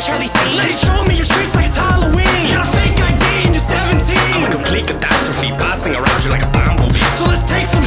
like Charlie Sheen. Ladies, show me your streets like it's Halloween. You got a fake ID and you're 17. I'm a complete catastrophe, passing around you like a bumblebee. So let's take some